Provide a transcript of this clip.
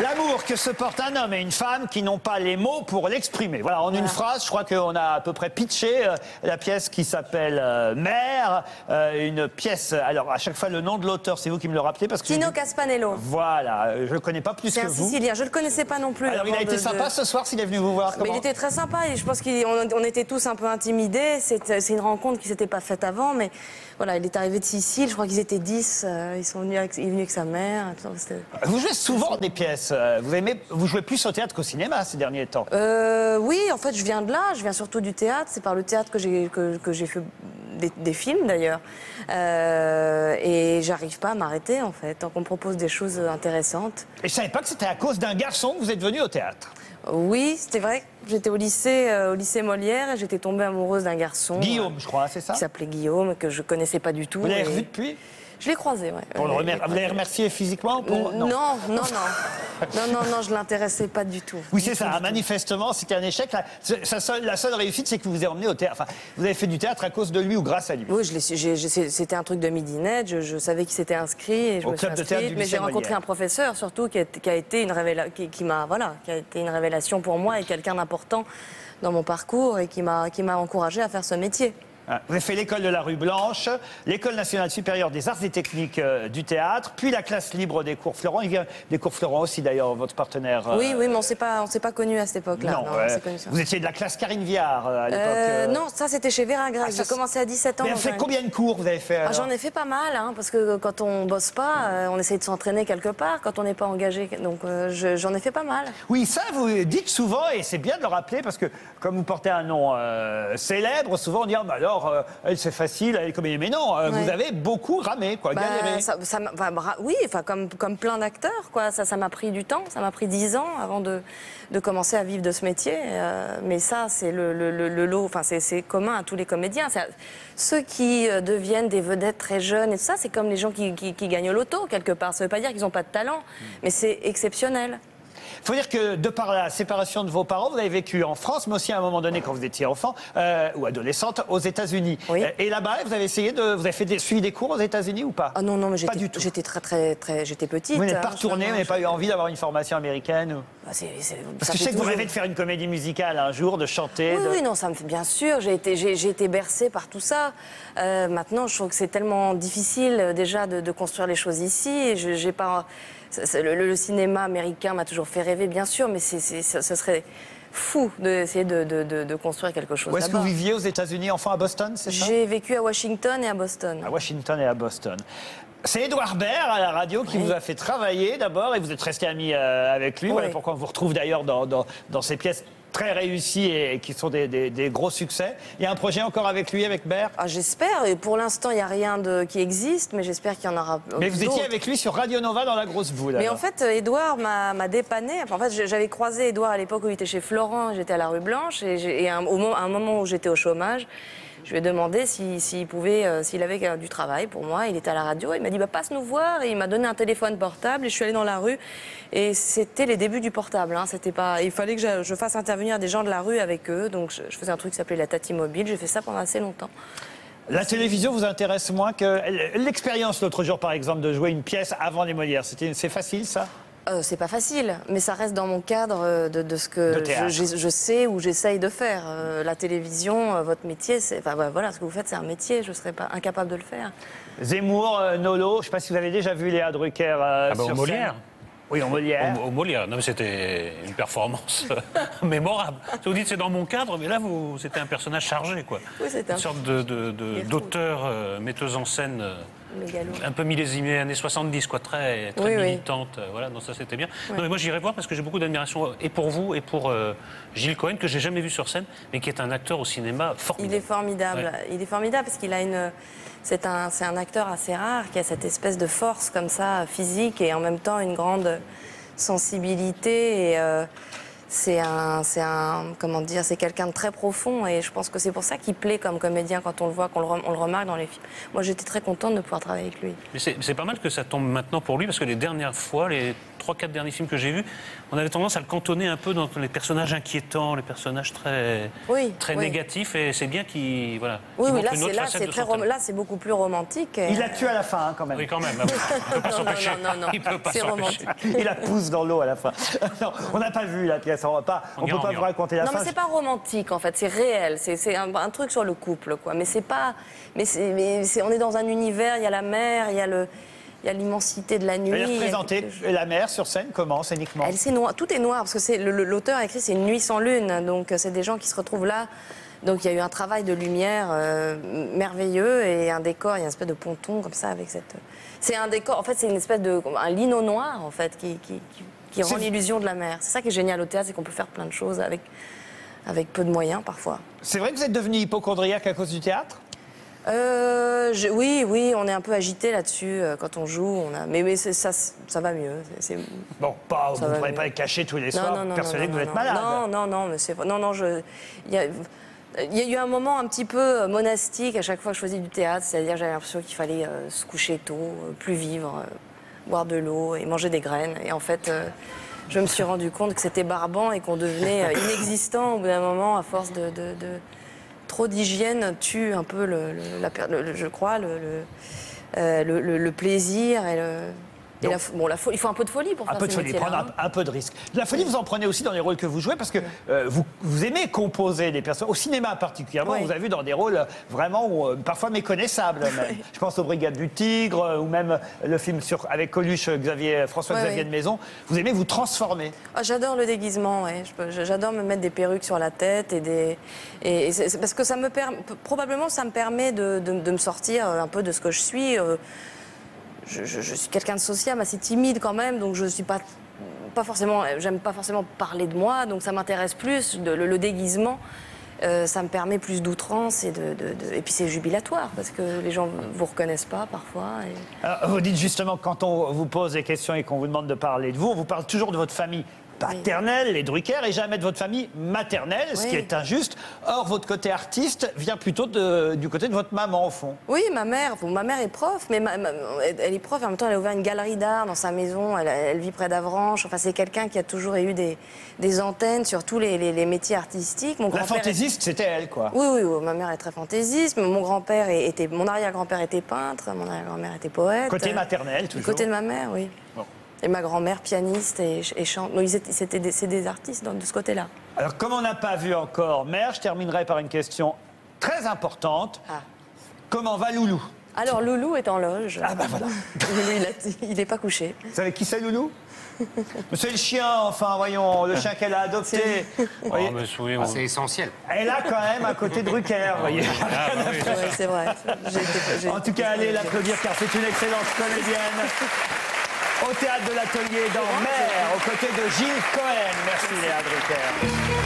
L'amour que se portent un homme et une femme qui n'ont pas les mots pour l'exprimer. Voilà, en une phrase, je crois qu'on a à peu près pitché euh, la pièce qui s'appelle euh, Mère. Euh, une pièce, alors à chaque fois le nom de l'auteur, c'est vous qui me le rappelez parce que... Tino Caspanello. Voilà, je le connais pas plus que un vous. Sicilien. Je le connaissais pas non plus. Alors il a été de- sympa de- ce soir s'il est venu vous voir. Mais il était très sympa et je pense qu'on on était tous un peu intimidés. C'est c'est une rencontre qui s'était pas faite avant, mais voilà, il est arrivé de Sicile. Je crois qu'ils étaient 10. euh, ils sont venus avec, il est venu avec sa mère. Vous jouez souvent des pièces. euh, Vous, aimez, vous jouez plus au théâtre qu'au cinéma ces derniers temps. Euh, oui, en fait, je viens de là. Je viens surtout du théâtre. C'est par le théâtre que j'ai que, que j'ai fait des, des films d'ailleurs. Euh, et j'arrive pas à m'arrêter en fait. Tant qu'on me propose des choses intéressantes. Et je savais pas que c'était à cause d'un garçon que vous êtes venu au théâtre. Oui, c'était vrai. J'étais au lycée, euh, au lycée Molière et j'étais tombée amoureuse d'un garçon. Guillaume, je crois, c'est ça qui s'appelait Guillaume, que je connaissais pas du tout. Vous l'avez et- revu depuis? Je l'ai croisé, ouais. Pour le remer- Vous l'avez remercié physiquement pour... non, non, non, non, non, non, je l'intéressais pas du tout. Oui, c'est ça. Manifestement, c'était un échec. La, seule, la seule réussite, c'est que vous vous avez emmené au théâtre. Enfin, vous avez fait du théâtre à cause de lui ou grâce à lui. Oui, c'était un truc de midinette. Je, je savais qu'il s'était inscrit et je Au me suis club de théâtre inscrite. Mais j'ai rencontré un professeur surtout qui a, qui a été une révéla- qui, qui m'a voilà, qui a été une révélation pour moi et quelqu'un d'important dans mon parcours et qui m'a qui m'a encouragé à faire ce métier. Vous avez fait l'école de la rue Blanche, l'école nationale supérieure des arts et techniques euh, du théâtre, puis la classe libre des cours Florent. Il vient des cours Florent aussi, d'ailleurs, votre partenaire. euh, Oui, oui, mais on s'est pas pas connus à cette époque-là. Non, on ouais. s'est connus ça. vous étiez de la classe Karine Viard euh, à l'époque. Euh, euh. non, ça c'était chez Vera Greg. Ah, ça, J'ai commencé à 17 ans. Mais vous fait combien de cours vous avez fait Ah, J'en ai fait pas mal, hein, parce que quand on bosse pas, euh, on essaye de s'entraîner quelque part quand on n'est pas engagé. Donc euh, je- j'en ai fait pas mal. Oui, ça, vous dites souvent, et c'est bien de le rappeler, parce que comme vous portez un nom euh, célèbre, souvent on dit, bah alors, euh, c'est facile, elle est. Mais non, euh, vous avez beaucoup ramé, quoi, Bah, galéré. ça, ça oui, enfin comme, comme plein d'acteurs, quoi. Ça, ça m'a pris du temps. Ça m'a pris 10 ans avant de, de commencer à vivre de ce métier. euh, mais ça, c'est le, le- le- le lot. Enfin, c'est- commun à tous les comédiens. Ceux qui deviennent des vedettes très jeunes et tout ça, c'est comme les gens qui, qui- qui gagnent au loto quelque part. Ça veut pas dire qu'ils n'ont pas de talent, mais c'est exceptionnel. Il faut dire que de par la séparation de vos parents, vous avez vécu en France, mais aussi à un moment donné, quand vous étiez enfant euh, ou adolescente, aux États-Unis. Oui. Euh, Et là-bas, vous avez essayé de, vous avez fait des, suivi des cours aux États-Unis ou pas? Ah non, non, mais Pas j'étais du tout. j'étais très, très, très. J'étais petite. Vous n'êtes hein, pas je- retourné, vous n'avez pas eu envie d'avoir une formation américaine ou- Bah, Parce que je sais que vous rêvez de faire une comédie musicale un jour, de chanter. Oui, de- oui, non, ça me fait bien sûr. J'ai été, j'ai, j'ai été bercée par tout ça. Euh, maintenant, je trouve que c'est tellement difficile déjà de, de construire les choses ici. Et je, j'ai pas, le, le cinéma américain m'a toujours fait rêver, bien sûr, mais ce serait fou d'essayer de, de, de, de construire quelque chose Où est-ce que vous viviez aux États-Unis, enfant à Boston, c'est ça? J'ai vécu à Washington et à Boston. À Washington et à Boston. C'est Édouard Baird à la radio qui Oui. vous a fait travailler d'abord et vous êtes resté ami euh, avec lui. Oui. Voilà pourquoi on vous retrouve d'ailleurs dans, dans, dans ces pièces très réussies et qui sont des, des- des gros succès. Il y a un projet encore avec lui, avec Baird? Ah, j'espère. Et pour l'instant, il n'y a rien de, qui existe, mais j'espère qu'il y en aura. Mais vous étiez avec lui sur Radio Nova dans la grosse boule. Mais en fait, Édouard m'a dépanné. Enfin, en fait, j'avais croisé Édouard à l'époque où il était chez Florent, j'étais à la rue Blanche, et, un, au à un moment où j'étais au chômage, je lui ai demandé si- s'il pouvait, euh, s'il avait euh, du travail pour moi. Il était à la radio, il m'a dit bah, passe nous voir, il m'a donné un téléphone portable, et je suis allée dans la rue, et c'était les débuts du portable. hein. Pas, il fallait que je, fasse intervenir des gens de la rue avec eux, donc je, je faisais un truc qui s'appelait la Tati Mobile. J'ai fait ça pendant assez longtemps. La télévision vous intéresse moins que l'expérience l'autre jour, par exemple, de jouer une pièce avant les Molières. C'est facile, ça? Euh, c'est pas facile, mais ça reste dans mon cadre euh, de, de ce que je, sais ou j'essaye de faire. Euh, la télévision, euh, votre métier, c'est, enfin ouais, voilà, ce que vous faites, c'est un métier. Je serais pas incapable de le faire. Zemmour, euh, Nolo, je ne sais pas si vous avez déjà vu Léa Drucker euh, Ah bah, au sur Molière. scène. Oui, en Molière. Au, au Molière. Non, mais c'était une performance mémorable. Vous dites c'est dans mon cadre, mais là, vous, c'était un personnage chargé, quoi. Oui, c'était un- Une sorte de, d'auteur, euh, metteuse en scène. euh, Mégalo. un peu millésimée années 70, quoi, très, très Oui, militante. euh, Voilà, non, ça c'était bien. Non, mais moi j'irai voir parce que j'ai beaucoup d'admiration euh, et pour vous et pour euh, Gilles Cohen, que j'ai jamais vu sur scène, mais qui est un acteur au cinéma Il formidable. est formidable. Ouais. Il est formidable parce qu'il a une. C'est un, un acteur assez rare qui a cette espèce de force comme ça, physique, et en même temps une grande sensibilité. Et, euh, c'est un, c'est un, comment dire, c'est quelqu'un de très profond, et je pense que c'est pour ça qu'il plaît comme comédien quand on le voit, qu'on le, on le remarque dans les films. Moi, j'étais très contente de pouvoir travailler avec lui. Mais c'est c'est pas mal que ça tombe maintenant pour lui parce que les dernières fois, les trois, quatre derniers films que j'ai vus, on avait tendance à le cantonner un peu dans les personnages inquiétants, les personnages très, Oui, très oui. négatifs. Et c'est bien qu'il voilà, Oui, oui, montre là, c'est là, très rom- là, c'est beaucoup plus romantique. et- Il la tue à la fin, hein, quand même. Oui, quand même. ah bon, il peut pas Non, non, s'empêcher. non, non, non. Il peut pas s'empêcher. romantique. Il la pousse dans l'eau à la fin. Non, on n'a pas vu la pièce, on ne peut pas on vous raconter la non, fin. mais c'est pas romantique en fait, c'est réel, c'est c'est un, un truc sur le couple quoi. Mais c'est pas, mais mais c'est- on est dans un univers, il y a la mer, il y a le, il y a l'immensité de la nuit. Elle est représentée, quelque la mer sur scène, comment Elle, c'est noir, tout est noir parce que l'auteur a écrit c'est une nuit sans lune, donc euh, c'est des gens qui se retrouvent là. Donc il y a eu un travail de lumière euh, merveilleux et un décor, il y a une espèce de ponton comme ça avec cette. C'est un décor, en fait c'est une espèce de un lino noir en fait qui qui, qui- qui rend l'illusion de la mer. C'est ça qui est génial au théâtre, c'est qu'on peut faire plein de choses avec avec peu de moyens parfois. C'est vrai que vous êtes devenu hypochondriaque à cause du théâtre? Euh, je- oui, oui, on est un peu agité là-dessus euh, quand on joue. On a, mais ça, ça va mieux. Bon, pas, vous ne pourrez mieux. pas être caché tous les soirs, persuadé que vous non, êtes non. malade. Non, non, non, mais c'est non, non, je. Il y a, il y a eu un moment un petit peu euh, monastique à chaque fois que je faisais du théâtre, c'est-à-dire j'avais l'impression qu'il fallait euh, se coucher tôt, euh, plus vivre, euh, boire de l'eau et manger des graines. Et en fait, je me suis rendu compte que c'était barbant et qu'on devenait inexistant au bout d'un moment à force de, de- de- trop d'hygiène tue un peu la je crois euh, le- le plaisir et le. Et la bon, il faut un peu de folie pour Un faire peu de folie, prendre hein. un, un peu de risque. De la folie, vous en prenez aussi dans les rôles que vous jouez parce que euh, vous, vous aimez composer des personnes. Au cinéma particulièrement, Oui. vous avez vu dans des rôles vraiment euh, parfois méconnaissables. Même. Je pense aux Brigades du Tigre euh, ou même le film sur, avec Coluche, Xavier, François-Xavier Oui, oui. de Maison. Vous aimez vous transformer. Ah, j'adore le déguisement, ouais. J'adore me mettre des perruques sur la tête et des. Et, et parce que ça me permet. Probablement, ça me permet de, de- de me sortir un peu de ce que je suis. euh, Je, suis quelqu'un de sociable, assez timide quand même, donc je suis pas. Pas forcément, j'aime pas forcément parler de moi, donc ça m'intéresse plus. le, déguisement, euh, ça me permet plus d'outrance et de, et puis c'est jubilatoire parce que les gens vous reconnaissent pas parfois. Alors, vous dites justement quand on vous pose des questions et qu'on vous demande de parler de vous, on vous parle toujours de votre famille paternelle, les Drucker, et jamais de votre famille maternelle, ce qui est injuste. Or, votre côté artiste vient plutôt de- du côté de votre maman, au fond. Oui, ma mère. Bon, ma mère est prof, mais ma- ma- elle est prof et en même temps, elle a ouvert une galerie d'art dans sa maison. Elle, elle vit près d'Avranches. Enfin, c'est quelqu'un qui a toujours eu des, des antennes sur tous les, les- les métiers artistiques. Mon La est- fantaisiste, c'était elle, quoi. Oui, oui, oui, ma mère est très fantaisiste. Mon grand-père était, mon arrière-grand-père était peintre, mon arrière-grand-mère était poète. Côté maternel, toujours. côté de ma mère, oui. Bon. Et ma grand-mère pianiste et, et chante. Étaient, c'était des, c'est des artistes de ce côté-là. Alors, comme on n'a pas vu encore Mère, je terminerai par une question très importante. Ah. Comment va Loulou? Alors, Loulou est en loge. Ah, bah voilà. Loulou, il n'est pas couché. Vous savez qui c'est, Loulou? C'est le chien, enfin, voyons, le chien qu'elle a adopté. Oh, on- Ah, c'est essentiel. elle a quand même un côté Drucker, vous voyez. Ah, bah oui, c'est Oui, ça. c'est vrai. En tout cas, allez l'applaudir car c'est une excellente comédienne au théâtre de l'Atelier dans Mer, aux côtés de Gilles Cohen. Merci Léa Drucker.